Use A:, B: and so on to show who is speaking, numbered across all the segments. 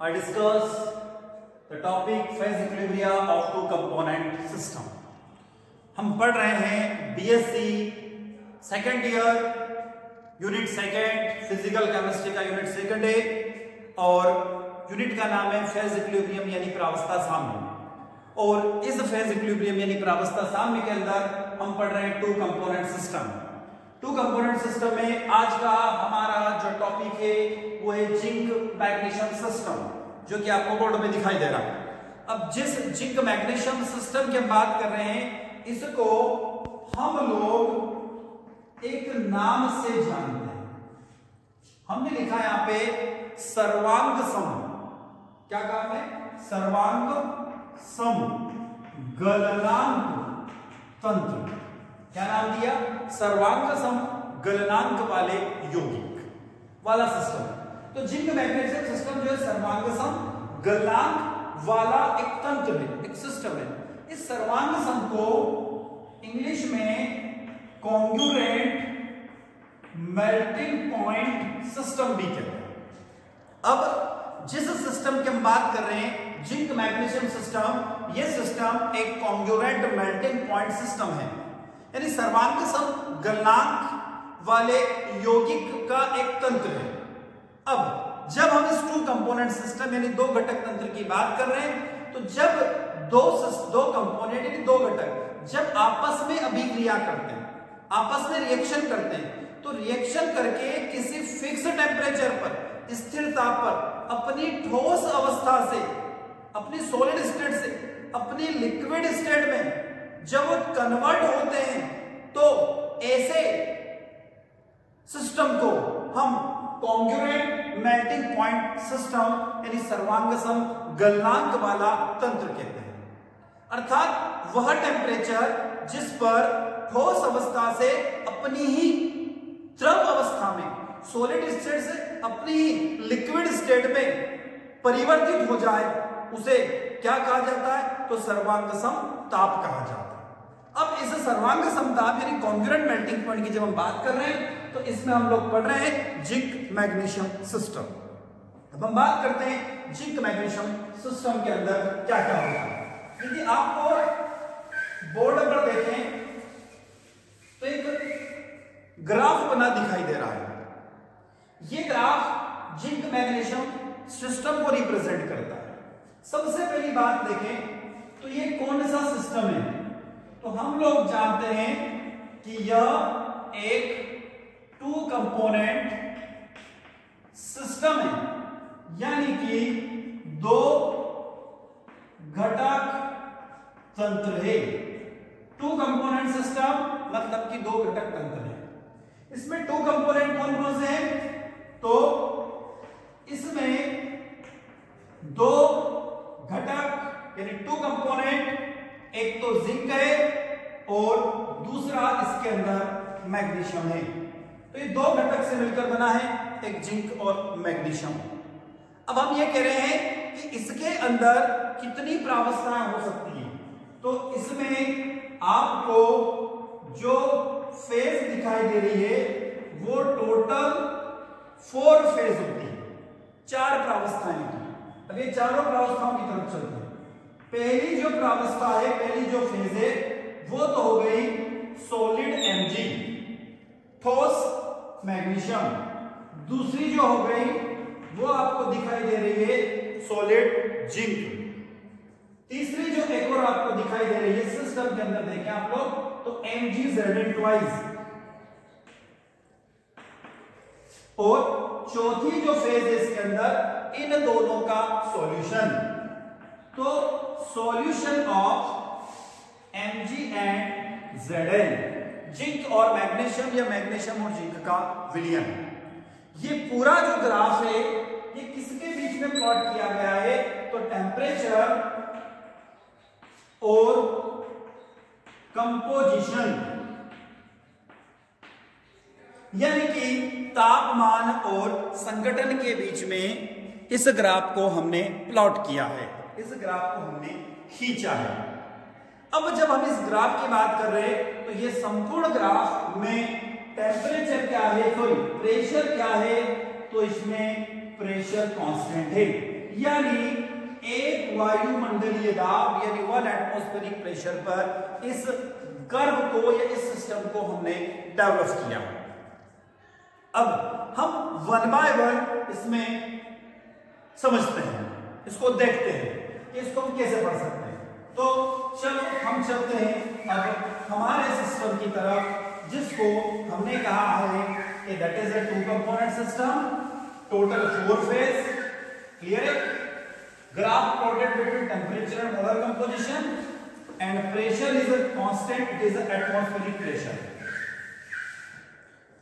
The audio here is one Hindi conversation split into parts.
A: I discuss the topic phase equilibria of two component system. हम पढ़ रहे हैं BSc second year unit second physical chemistry का यूनिट सेकेंड है और यूनिट का नाम है फ़ेज़ इक्विलिब्रियम यानी प्रावस्था साम्य और इस फ़ेज़ इक्विलिब्रियम यानी प्रावस्था साम्य के अंदर हम पढ़ रहे हैं two component system two component system में आज का हमारा जो टॉपिक है, वो है जिंक मैग्नीशियम सिस्टम जो कि आपको बोर्ड में दिखाई दे रहा है। अब जिस जिंक मैग्नीशियम सिस्टम की हम बात कर रहे हैं, इसको हम लोग एक नाम से जानते हैं। हमने लिखा यहाँ पे, सर्वांग सम। क्या काम है सर्वांग सम। गलनांक तंत्र। क्या नाम दिया? सर्वांग सम गलनांक वाले यौगिक वाला सिस्टम तो जिंक मैग्नेशियम सिस्टम जो है, सर्वांग सम गलनांक वाला एक तंत्र है, एक सिस्टम है। इस सर्वांग सम को इंग्लिश में कॉन्ग्यूरेंट मेल्टिंग पॉइंट सिस्टम भी कहते हैं। अब जिस सिस्टम की हम बात कर रहे हैं, जिंक मैग्नीशियम सिस्टम यह सिस्टम एक कॉन्ग्यूरेंट मेल्टिंग पॉइंट सिस्टम है। यानी सर्वांग सम गलनांक वाले यौगिक का एक तंत्र है। अब, जब हम इस टू कंपोनेंट सिस्टम यानी दो घटक तंत्र की बात कर रहे हैं तो जब दो दो कंपोनेंट यानी दो घटक, जब आपस में अभिक्रिया करते हैं, आपस में रिएक्शन करते हैं तो रिएक्शन करके किसी फिक्स टेम्परेचर पर, स्थिरता पर, अपनी ठोस अवस्था से, अपनी सॉलिड स्टेट से, अपनी लिक्विड स्टेट में जब वो कन्वर्ट होते हैं तो ऐसे सिस्टम को हम कॉन्ग्यूरेंट मेल्टिंग पॉइंट सिस्टम यानी सर्वांगसम गलनांक वाला तंत्र कहते हैं। अर्थात वह टेम्परेचर जिस पर ठोस अवस्था से अपनी ही द्रव अवस्था में सॉलिड स्टेट से अपनी ही लिक्विड स्टेट में परिवर्तित हो जाए, उसे क्या कहा जाता है? तो सर्वांग सम ताप कहा जाता है। अब इस सर्वांग समताप यानी कॉन्ग्रेंट मेल्टिंग पॉइंट की जब हम बात कर रहे हैं तो इसमें हम लोग पढ़ रहे हैं जिंक मैग्नीशियम सिस्टम। अब हम बात करते हैं जिंक मैग्नीशियम सिस्टम के अंदर क्या क्या होता है। यदि आपको बोर्ड पर देखें तो एक ग्राफ बना दिखाई दे रहा है। ये ग्राफ जिंक मैग्नीशियम सिस्टम को रिप्रेजेंट करता है। सबसे पहली बात देखें तो ये कौन सा सिस्टम है? तो हम लोग जानते हैं कि यह एक टू कंपोनेंट सिस्टम है। यानी कि दो घटक तंत्र है। टू कंपोनेंट सिस्टम मतलब कि दो घटक तंत्र है। इसमें टू कंपोनेंट कौन कौन से हैं? तो इसमें दो घटक, यानी टू कंपोनेंट एक तो जिंक है और दूसरा इसके अंदर मैग्नीशियम है तो ये दो घटक से मिलकर बना है, एक जिंक और मैग्नीशियम। अब हम ये कह रहे हैं कि इसके अंदर कितनी प्रावस्थाएँ हो सकती हैं। तो इसमें आपको जो फ़ेज़ दिखाई दे रही है, वो टोटल फोर फ़ेज़ होती है, चार प्रावस्थाएँ अब ये चारों प्रावस्थाओं की तरफ़ चलते हैं। पहली जो प्रावस्था है, पहली जो फ़ेज़ है, वो तो हो गई सॉलिड एमजी ठोस मैग्नीशियम दूसरी जो हो गई, वो आपको दिखाई दे रही है सॉलिड जिंक तीसरी जो एक और आपको दिखाई दे रही है सिस्टम के अंदर देखें आप लोग तो एम जी जेड ट्वाइस और चौथी जो फ़ेज़ है इसके अंदर, इन दोनों का सॉल्यूशन तो solution of M G and L zinc और मैग्नीशियम या मैग्नीशियम और जिंक का विलियन। ये पूरा जो ग्राफ है, ये किसके बीच में प्लॉट किया गया है? तो टेम्परेचर और कंपोजिशन यानी कि तापमान और संगठन के बीच में इस ग्राफ को हमने प्लॉट किया है। इस ग्राफ को हमने खींचा है। अब जब हम इस ग्राफ की बात कर रहे हैं तो ये संपूर्ण ग्राफ में टेम्परेचर क्या है? सॉरी प्रेशर क्या है? तो इसमें प्रेशर कांस्टेंट है। यानी एक वायुमंडलीय दाब, यानी वन एटमोस्फेरिक प्रेशर पर इस कर्व को या इस सिस्टम को हमने डेवलप किया। अब हम वन बाय वन इसमें समझते हैं, इसको देखते हैं। इसको हम कैसे पढ़ सकते हैं? तो चलो, हम चलते हैं। अब हमारे सिस्टम की तरफ़, जिसको हमने कहा है कि that is a two component system total four phase clear है graph plotted between temperature and molar composition and pressure is a constant it is atmospheric pressure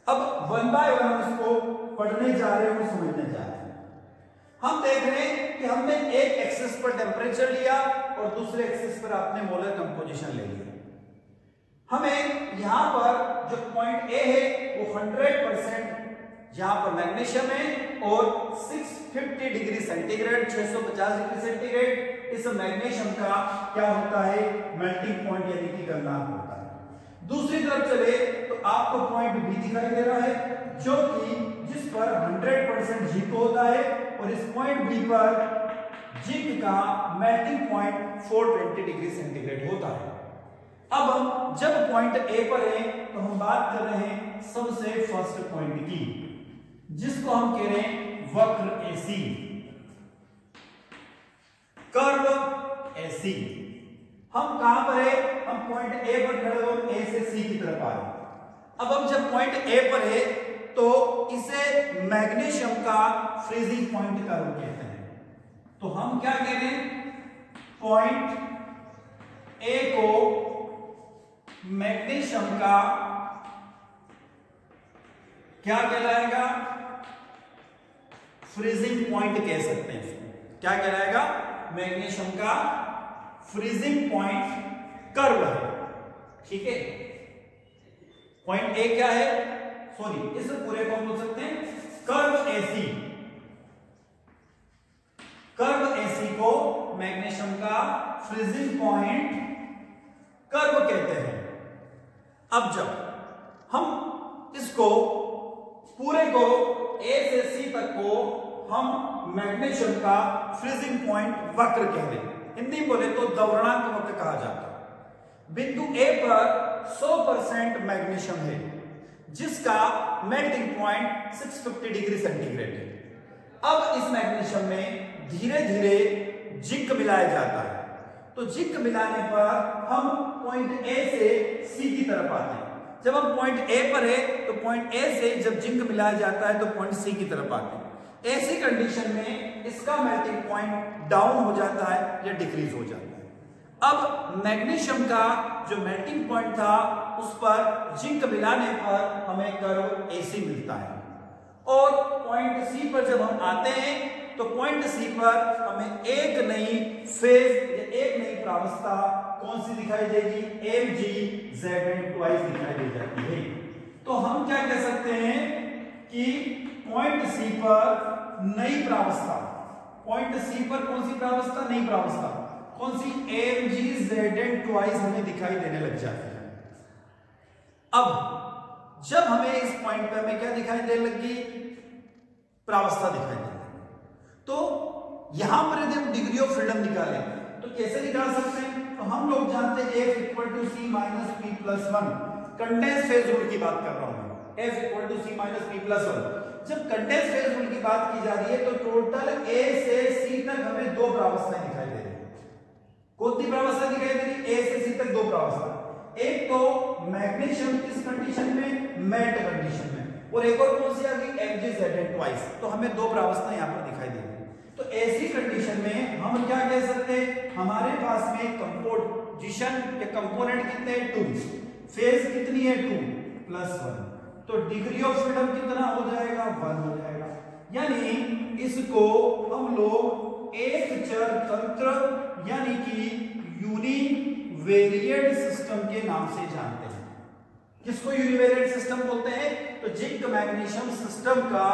A: अब वन बाय वन इसको पढ़ने जा रहे हैं, समझने जा रहे हैं। हम देख रहे हैं कि हमने एक एक्सिस पर टेम्परेचर लिया और दूसरे एक्सिस पर आपने मोलर कंपोजिशन ले लिया। हमें यहाँ पर जो पॉइंट ए है, वो 100 परसेंट यहाँ पर मैग्नीशियम है और 650 डिग्री सेंटीग्रेड 650 डिग्री सेंटीग्रेड इस मैग्नीशियम का क्या होता है? मेल्टिंग पॉइंट यानी कि गलना होता है। दूसरी तरफ़ चले तो आपको पॉइंट बी दिखाई दे रहा है, जो कि जिस पर 100 परसेंट जिंक होता है और इस पॉइंट बी पर जिंक का मेल्टिंग पॉइंट 420 डिग्री सेंटीग्रेड होता है। अब हम जब पॉइंट ए पर है तो हम बात कर रहे हैं सबसे फ़र्स्ट पॉइंट की, जिसको हम कह रहे हैं वक्र एसी कर्व एसी हम कहाँ पर है? हम पॉइंट ए पर खड़े हो ए से सी की तरफ़ आ रहे अब हम जब पॉइंट ए पर है तो इसे मैग्नीशियम का फ्रीजिंग पॉइंट का रूप कहते हैं। तो हम क्या कह रहे हैं? पॉइंट ए को मैग्नीशियम का क्या कहलाएगा? फ्रीजिंग पॉइंट कह सकते हैं। क्या कहलाएगा? मैग्नीशियम का फ्रीजिंग पॉइंट कर्व है। ठीक है? पॉइंट ए क्या है? सॉरी इस पूरे को हम बोल सकते हैं कर्व एसी कर्व एसी को मैग्नेशियम का फ्रीजिंग पॉइंट कर्व कहते हैं। अब जब हम इसको, पूरे को ए से सी तक को हम मैग्नेशियम का फ्रीजिंग पॉइंट वक्र कह दें। हिंदी बोले तो वक्र कहा जाता। है बिंदु ए पर 100 परसेंट मैग्नीशियम है, जिसका मेल्टिंग पॉइंट 650 डिग्री सेंटीग्रेड है। अब इस मैग्नीशियम में धीरे धीरे जिंक मिलाया जाता है। तो जिंक मिलाने पर हम पॉइंट ए से सी की तरफ़ आते हैं। जब हम पॉइंट ए पर है तो पॉइंट ए से जब जिंक मिलाया जाता है तो पॉइंट सी की तरफ़ आते हैं। ऐसी कंडीशन में इसका मेल्टिंग पॉइंट डाउन हो जाता है या डिक्रीज हो जाता है। अब मैग्नीशियम का जो मेल्टिंग पॉइंट था, उस पर जिंक मिलाने पर हमें कर्व एसी मिलता है। और पॉइंट सी पर जब हम आते हैं तो पॉइंट सी पर हमें एक नई फ़ेज़ या एक नई प्रावस्था कौन सी दिखाई देगी? M G Z and twice दिखाई दे जाती है। तो हम क्या कह सकते हैं कि पॉइंट सी पर नई प्रावस्था। पॉइंट सी पर कौन सी प्रावस्था? नई प्रावस्था। कौन सी? M G Z and twice हमें दिखाई देने लग जाती है। अब, जब हमें इस पॉइंट पर हमें क्या दिखाई देने लगी प्रावस्था दिखाई देने तो यहाँ पर यदि हम डिग्री ऑफ़ फ्रीडम निकालें तो कैसे निकाल सकते हैं? तो हम लोग जानते हैं F equal to C minus P plus one condense phase rule की बात कर रहा हूँ F equal to C minus P plus one जब कंडेंस फ़ेज़ रूल की बात की जा रही है तो टोटल ए से सी तक हमें दो प्रावस्थाएँ दिखाई दे रही है। कौन सी प्रावस्था दिखाई दे रही ए से सी तक दो प्रावस्था एक तो मैग्नीशियम किस कंडीशन में? मेल्ट कंडीशन में। और एक और कौन सी आ गई? एमजीजेड ट्वाइस तो हमें दो प्रावस्था यहाँ पर दिखाई दे रही है। तो ऐसी कंडीशन में हम क्या कह सकते हैं? हमारे पास में कंपोजिशन या कंपोनेंट कितने हैं? टू फ़ेज़ कितनी है? टू प्लस वन तो डिग्री ऑफ़ फ्रीडम कितना हो जाएगा? वन हो जाएगा। यानी इसको हम लोग एक चर तंत्र, यानी कि यूनी वेरिएट सिस्टम के नाम से जानते हैं। किसको यूनिवेरिएट सिस्टम बोलते हैं तो जिंक मैग्नीशियम सिस्टम का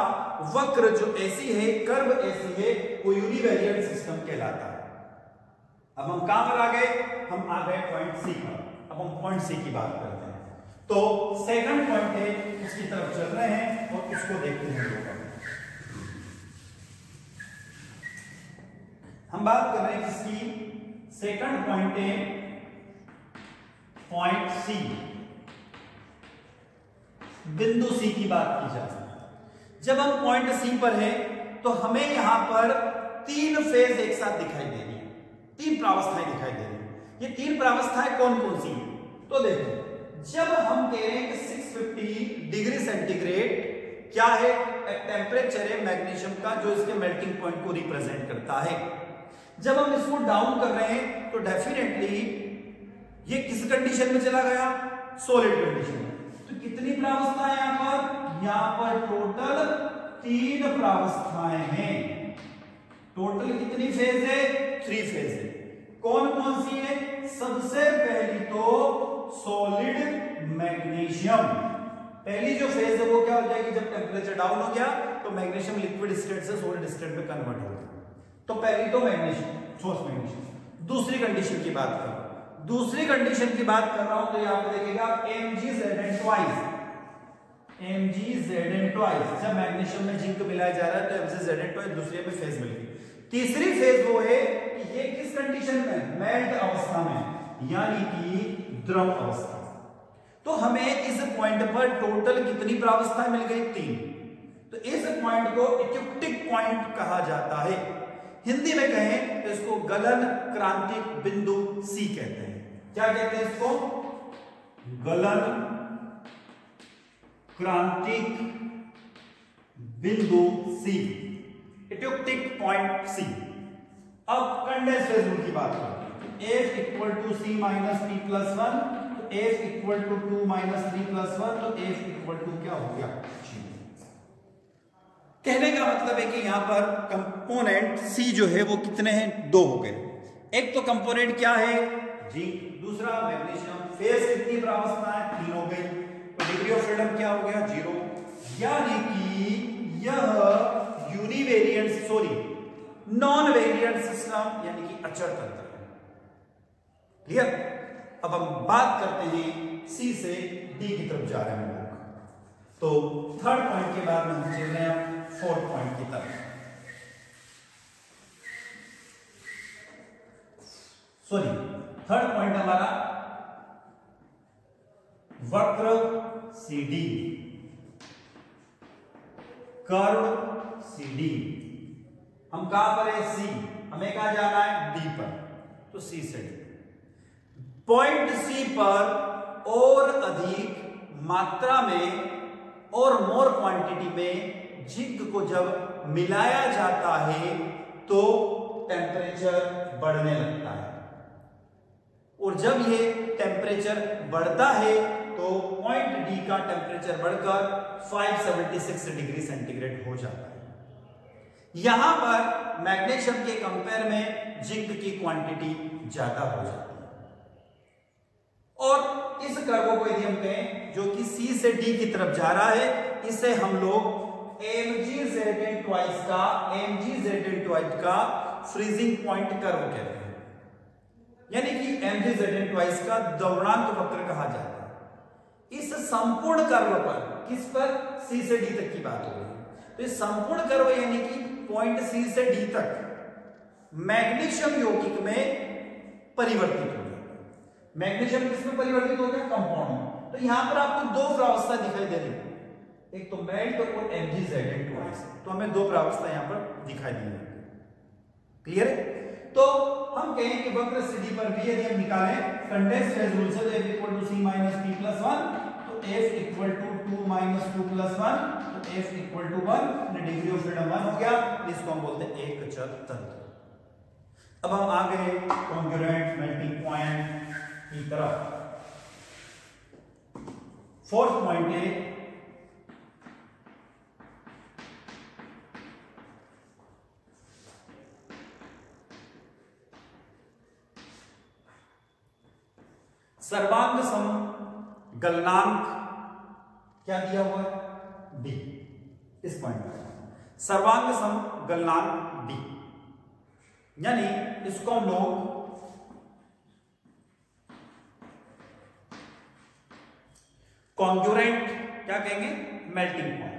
A: वक्र जो ऐसी है, कर्व ऐसी है, वो यूनिवेरिएट सिस्टम कहलाता है। अब हम कहाँ पर आ गए? हम आ गए पॉइंट सी पर। अब हम पॉइंट सी की बात करते हैं तो सेकंड पॉइंट है उसकी तरफ़ चल रहे हैं और उसको देखते हैं लोग हम बात कर रहे हैं किसकी? सेकंड पॉइंट है पॉइंट सी बिंदु सी की बात की जाए जब हम पॉइंट सी पर हैं तो हमें यहाँ पर तीन फ़ेज़ एक साथ दिखाई दे रही है। तीन प्रावस्थाएँ दिखाई दे रही है। ये तीन प्रावस्थाएँ कौन कौन सी है? तो देखो जब हम कह रहे हैं कि 650 डिग्री सेंटीग्रेड क्या है? टेम्परेचर है मैग्नीशियम का, जो इसके मेल्टिंग पॉइंट को रिप्रेजेंट करता है। जब हम इसको डाउन कर रहे हैं तो डेफिनेटली ये किस कंडीशन में चला गया? सॉलिड कंडीशन तो कितनी प्रावस्थाएँ यहाँ पर? यहाँ पर टोटल तीन प्रावस्थाएँ हैं। टोटल कितनी फ़ेज़ है? थ्री फ़ेज़ है। कौन कौन सी है? सबसे पहली तो सॉलिड मैग्नीशियम। पहली जो फ़ेज़ है वो क्या हो जाएगी? जब टेम्परेचर डाउन हो गया तो मैग्नीशियम लिक्विड स्टेट से सॉलिड स्टेट में कन्वर्ट हो गया। तो पहली तो मैग्नीशियम ठोस मैग्नीशियम दूसरी कंडीशन की बात कर। दूसरी कंडीशन की बात कर रहा हूँ तो यहाँ पे देखिएगा M G Z N twice M G Z N twice जब मैग्नीशियम में जिंक मिलाया जा रहा है तो M G Z N twice दूसरे में फ़ेज़ मिल गई तीसरी फ़ेज़ वो है कि ये किस कंडीशन में? मेल्ट अवस्था में, यानी कि द्रव अवस्था। तो हमें इस पॉइंट पर टोटल कितनी प्रावस्थाएँ मिल गई? तीन। तो इस पॉइंट को इक्विप्टिक पॉइंट कहा जाता है। हिंदी में कहें तो इसको गलन क्रांतिक बिंदु सी कहते हैं। क्या कहते हैं इसको? गलन क्रांतिक बिंदु सी इट्योक्टिक पॉइंट सी अब कंडेंस फ़ेज़ की बात करते हैं। F equal to C minus P plus one F equal to two minus three plus one तो एफ़ इक्वल टू क्या हो गया? कहने का मतलब है कि यहाँ पर कंपोनेंट सी जो है वो कितने हैं? दो हो गए। एक तो कंपोनेंट क्या है? जिंक दूसरा मैग्नीशियम फेस कितनी प्रावस्था है? तीन हो गई। तो डिग्री ऑफ़ फ्रीडम क्या हो गया? ज़ीरो यानी कि यह univariant sorry non variant system यानी कि अचर तंत्र है। क्लियर अब हम बात करते हैं सी से डी की तरफ़ जा रहे हैं तो थर्ड पॉइंट के बाद में चल रहे हैं फोर्थ पॉइंट की तरफ़। सॉरी थर्ड पॉइंट हमारा वक्र सीडी कर्व सी डी हम कहाँ पर है? सी हमें कहा जाना है? डी पर। तो सी से डी पॉइंट सी पर और अधिक मात्रा में और मोर क्वांटिटी में जिंक को जब मिलाया जाता है तो टेम्परेचर बढ़ने लगता है। और जब ये टेम्परेचर बढ़ता है तो पॉइंट डी का टेम्परेचर बढ़कर 576 डिग्री सेंटीग्रेड हो जाता है। यहाँ पर मैग्नेशियम के कंपेयर में जिंक की क्वांटिटी ज़्यादा हो जाती है। और इस कर्व को यदि हम कहें जो कि सी से डी की तरफ़ जा रहा है, इसे हम लोग M G Z N twice का M G Z N twice का फ्रीजिंग पॉइंट कर्व कहते हैं। यानी कि M G Z N twice का दौरांत वक्र कहा जाता है। इस संपूर्ण कर्व पर किस पर? सी से डी तक की बात हो रही है। तो इस संपूर्ण कर्व यानी कि पॉइंट सी से डी तक मैग्नीशियम यौगिक में परिवर्तित मैग्नीशियम किसमें परिवर्तित हो गया? कंपाउंड में। तो यहाँ पर आपको दो प्रावस्था दिखाई दे रही एक तो मेल्ट और एमजीजेड ट्वाइस तो हमें दो प्रावस्था यहाँ पर दिखाई दी है। क्लियर है? तो हम कहें कि वक्र सीधी पर भी यदि हम निकालें कंडेंस फ़ेज़ रूल से f equal to C minus P plus one तो f equal to two minus two plus one तो f equal to one degree of freedom one हो गया। इसको हम बोलते हैं एक चर तंत्र। अब हम आ गए कॉन्ग्रुएंट मेल्टिंग पॉइंट की तरफ़। फोर्थ पॉइंट है, सर्वांग सम गलनांक क्या दिया हुआ है? डी इस पॉइंट पर सर्वांग सम गलनांक डी यानी इसको हम लोग कॉन्ग्यूरेंट क्या कहेंगे? Melting point.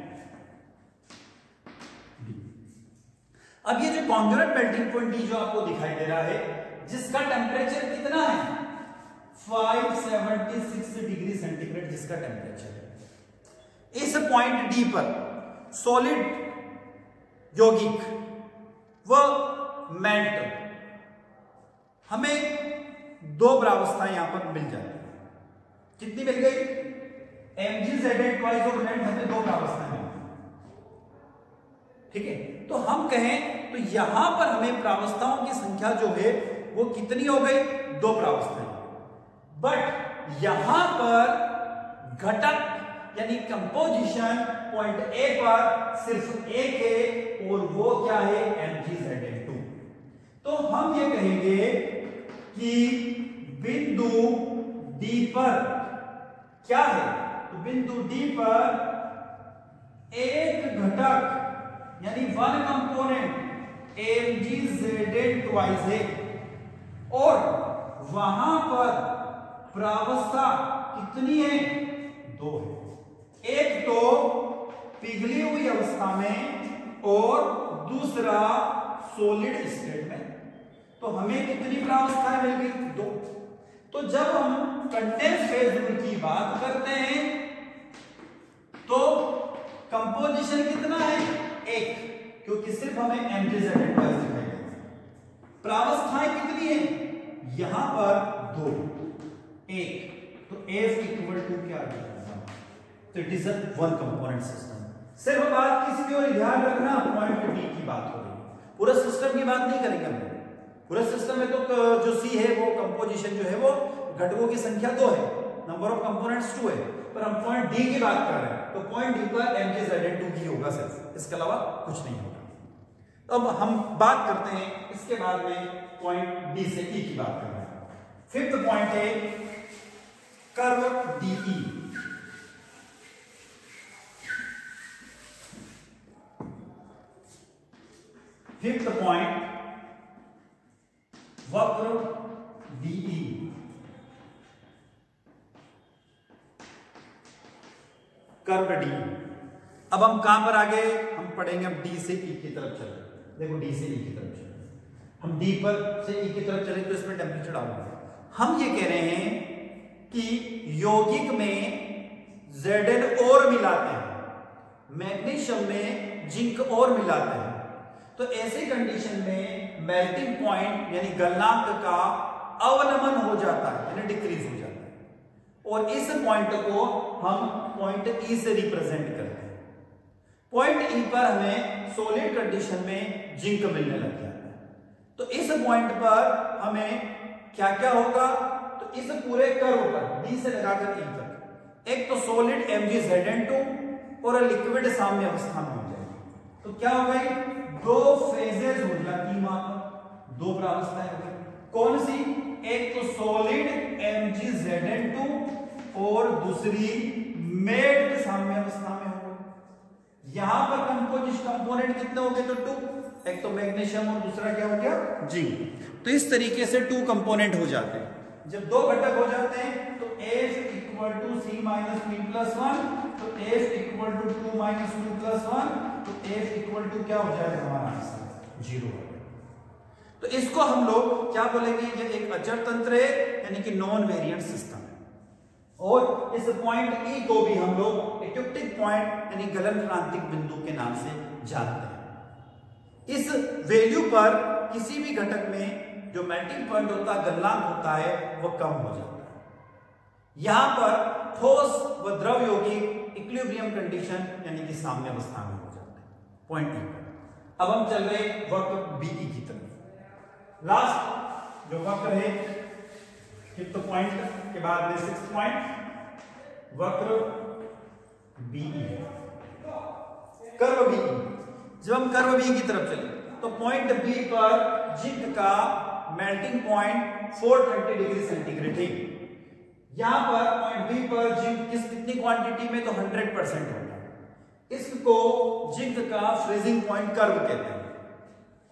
A: अब ये जो कॉन्जुरेट मेल्टिंग पॉइंट डी जो आपको दिखाई दे रहा है, जिसका टेम्परेचर कितना है? 576 डिग्री सेंटीग्रेड जिसका टेम्परेचर है। इस पॉइंट डी पर सॉलिड यौगिक व मेल्ट हमें दो प्रावस्थाएँ यहाँ पर मिल जाती है। कितनी मिल गई? M G Z N twice of melt हमें दो प्रावस्थाएँ मिल ठीक है? तो हम कहें तो यहाँ पर हमें प्रावस्थाओं की संख्या जो है, वो कितनी हो गई? दो प्रावस्थाएँ। बट यहाँ पर घटक, यानी कंपोजिशन पॉइंट ए पर सिर्फ़ एक है, और वो क्या है? M G Z N two तो हम ये कहेंगे कि बिंदु डी पर क्या है? बिंदु डी पर एक घटक, यानी one component M G Z N twice और वहाँ पर प्रावस्था कितनी है? दो है। एक तो पिघली हुई अवस्था में और दूसरा सोलिड स्टेट में। तो हमें कितनी प्रावस्थाएँ मिल गई? दो। तो जब हम कंडेंस फ़ेज़ की बात करते हैं तो कंपोजिशन कितना है? एक। क्योंकि सिर्फ़ हमें एंटीजेड दिखाई प्रावस्थाएँ कितनी है? यहाँ पर दो। एक तो एफ़ इक्वल टू क्या तो it is one component system सिर्फ़ बात किसी की और ध्यान रखना पॉइंट डी की बात हो रही पूरा सिस्टम की बात नहीं करेंगे हम। पूरा सिस्टम में तो जो सी है, वो कंपोजिशन जो है, वो घटकों की संख्या दो है। नंबर ऑफ़ कंपोनेंट्स टू है। पर हम पॉइंट डी की बात कर रहे हैं। तो पॉइंट डी पर M K Z N two की होगा सिर्फ़ इसके अलावा कुछ नहीं होगा। अब हम बात करते हैं, इसके बाद में पॉइंट बी से ई की बात कर रहे हैं। फिफ्थ पॉइंट है कर्व डीई फिफ्थ पॉइंट वक्र डीई कर्व डी अब हम कहाँ पर आगे हम पढ़ेंगे अब डी से ई की तरफ़ चले। देखो डी से ई की तरफ़ चले। हम डी पर से ई की तरफ़ चले तो इसमें टेम्परेचर डाउन हम ये कह रहे हैं कि यौगिक में जेड एन और मिलाते हैं। मैग्नीशियम में जिंक और मिलाते हैं। तो ऐसे कंडीशन में मेल्टिंग पॉइंट यानी गलनांक का अवनमन हो जाता है, यानी डिक्रीज हो जाता है। और इस पॉइंट को हम पॉइंट ई से रिप्रेजेंट करते हैं। पॉइंट ई पर हमें सॉलिड कंडीशन में जिंक मिलने लग जाता है। तो इस पॉइंट पर हमें क्या क्या होगा? तो इस पूरे कर्व पर डी से लगाकर ई तक। एक तो solid M G Z N two और लिक्विड साम्य अवस्था में हो जाएगी। तो क्या हो गई? दो फेजेस हो जाती वहाँ दो प्रावस्थाएँ हो गई कौन सी? एक तो solid M G Z N two और दूसरी मेड साम्य अवस्था में हो गई यहाँ पर कंपोजिट कंपोनेंट कितने हो गए तो टू एक तो मैग्नीशियम और दूसरा क्या हो गया? जिंक तो इस तरीके से टू कंपोनेंट हो जाते हैं। जब दो घटक हो जाते हैं तो F equal to C minus P plus one तो F equal to two minus two plus one तो एफ़ इक्वल टू क्या हो जाएगा हमारा आंसर ज़ीरो तो इसको हम लोग क्या बोलेंगे? ये एक अचर तंत्र है, यानी कि नॉन वेरिएंट सिस्टम और इस पॉइंट ई e को भी हम लोग इक्विप्टिक पॉइंट यानी गलन क्रांतिक बिंदु के नाम से जानते हैं। इस वैल्यू पर किसी भी घटक में जो मेल्टिंग पॉइंट होता है, गलनांक होता है वो कम हो जाता है। यहाँ पर ठोस व द्रव योगी इक्विलिब्रियम कंडीशन यानी कि साम्य अवस्था में हो जाते हैं पॉइंट बी पर। अब हम चल रहे वक्र बी की तरफ़। लास्ट जो वक्र है फिफ्थ पॉइंट के बाद में सिक्स पॉइंट वक्र बीई कर्व बीई जब हम कर्व बी की तरफ़ चले तो पॉइंट बी पर जिंक का मेल्टिंग पॉइंट 430 डिग्री सेंटीग्रेड है। यहाँ पर पॉइंट बी पर जिंक किस कितनी क्वांटिटी में? तो 100 परसेंट होता है। इसको जिंक का फ्रीजिंग पॉइंट कर्व कहते हैं।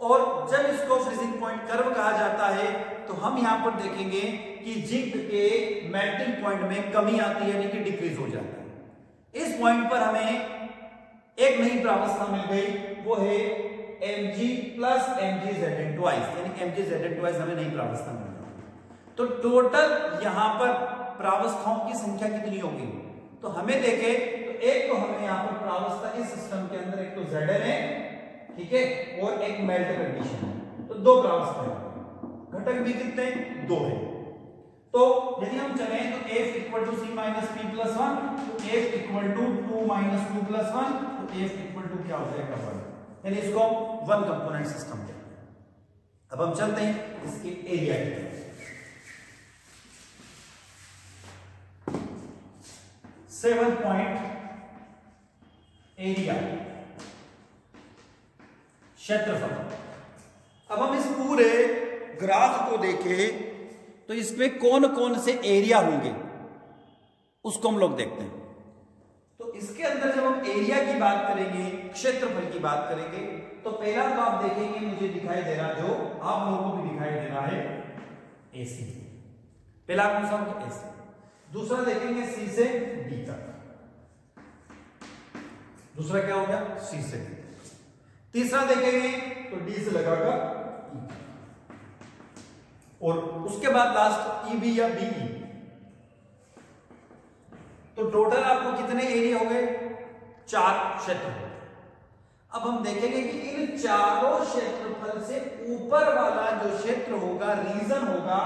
A: और जब इसको फ्रीजिंग पॉइंट कर्व कहा जाता है तो हम यहाँ पर देखेंगे कि जिंक के मेल्टिंग पॉइंट में कमी आती है, यानी कि डिक्रीज हो जाता है। इस पॉइंट पर हमें एक नई प्रावस्था मिल गई, वो है M G plus M G Z N twice यानी M G Z N twice हमें नई प्रावस्था मिल जाएगी तो टोटल यहाँ पर प्रावस्थाओं की संख्या कितनी होगी? तो हमें देखे तो एक तो हमें यहाँ पर प्रावस्था इस सिस्टम के अंदर, एक तो जेड एन है ठीक है? और एक मेल्ट कंडीशन तो दो प्रावस्था घटक भी कितने? दो है। तो यदि हम चले तो f equal to C minus P plus one f equal to two minus two plus one तो f इक्वल टू क्या हो जाएगा? वन यानी इसको वन कंपोनेंट सिस्टम हैं। अब हम चलते हैं इसके एरिया की सेवन पॉइंट एरिया क्षेत्रफल। अब हम इस पूरे ग्राफ को देखें तो इसमें कौन कौन से एरिया होंगे उसको हम लोग देखते हैं। तो इसके अंदर जब हम एरिया की बात करेंगे क्षेत्रफल की बात करेंगे तो पहला तो आप देखेंगे मुझे दिखाई दे रहा जो आप लोगों को भी दिखाई दे रहा है एसी पहला कौन सा होगा एसी दूसरा देखेंगे सी से डी तक। दूसरा क्या हो गया? सी से डी तीसरा देखेंगे तो डी से लगाकर ई और उसके बाद लास्ट ई बी या बीई तो टोटल आपको कितने एरिया हो गए चार क्षेत्र अब हम देखेंगे कि इन चारों क्षेत्रफल से ऊपर वाला जो क्षेत्र होगा रीजन होगा,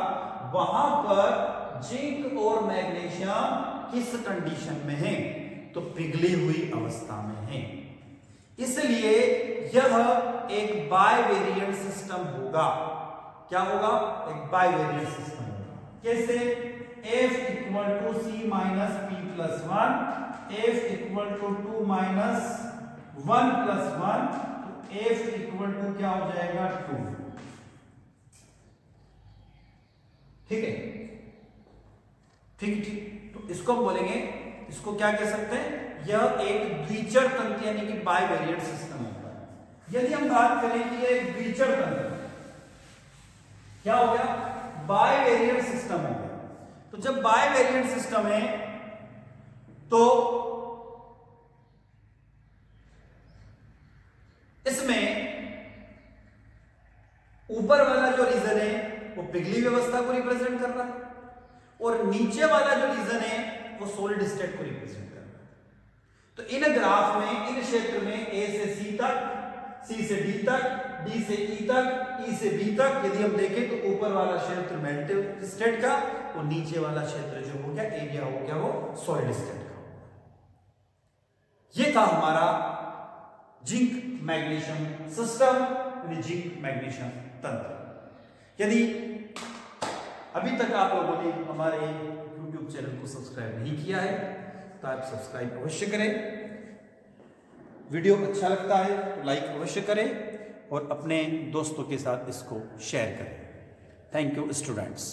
A: वहाँ पर जिंक और मैग्नीशियम किस कंडीशन में है? तो पिघली हुई अवस्था में है. इसलिए यह एक बाय वेरिएंट सिस्टम होगा। क्या होगा? एक बाय वेरिएंट सिस्टम कैसे? F equal to C minus P plus one F equal to two minus one plus one F equal to क्या हो जाएगा? टू ठीक है? ठीक ठीक। तो इसको हम बोलेंगे, इसको क्या कह सकते हैं? यह एक द्विचर तंत्र यानी कि बाय वेरिएंट सिस्टम होता है यदि हम बात करें कि यह एक द्विचर तंत्र क्या हो गया? बाय वेरिएंट सिस्टम हो गया। तो जब बाय वेरिएंट सिस्टम है तो इसमें ऊपर वाला जो रीजन है, वो पिघली व्यवस्था को रिप्रेजेंट कर रहा है और नीचे वाला जो रीजन है, वो सॉलिड स्टेट को रिप्रेजेंट तो इन ग्राफ में, इन क्षेत्र में ए से सी तक सी से डी तक डी से ई e तक ई e से बी तक, यदि हम देखें तो ऊपर वाला क्षेत्र मेल्टिव स्टेट का और नीचे वाला क्षेत्र जो हो गया एरिया हो गया वो सॉलिड स्टेट का। ये था हमारा जिंक मैग्नीशियम सिस्टम, यानी जिंक मैग्नीशियम तंत्र। यदि अभी तक आप लोगों ने हमारे YouTube चैनल को सब्सक्राइब नहीं किया है तो आप सब्सक्राइब अवश्य करें। वीडियो अच्छा लगता है तो लाइक अवश्य करें और अपने दोस्तों के साथ इसको शेयर करें। Thank you students